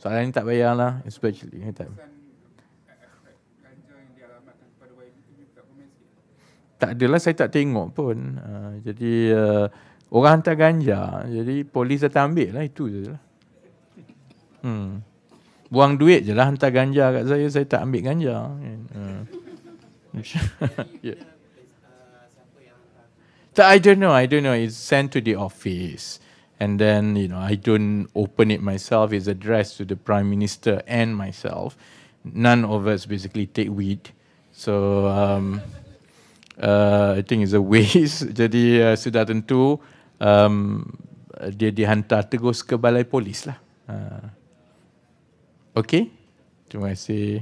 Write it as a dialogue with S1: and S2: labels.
S1: Soalan ni tak payah lah, especially. Tak. tak adalah saya tak tengok pun. Uh, jadi uh, orang hantar ganja. Jadi polis datang ambil lah itu je lah. Hmm. Buang duit je lah hantar ganja kat saya. Saya tak ambil ganja. Uh. yeah. So I don't know. I don't know. It's sent to the office. And then, you know, I don't open it myself. It's addressed to the Prime Minister and myself. None of us basically take weed. So, um, uh, I think it's a waste. Jadi uh, sudah tentu um, dia dihantar terus ke balai polis lah. Uh, okay, terima kasih.